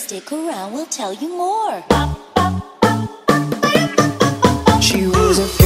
stick around, we'll tell you more. She was a.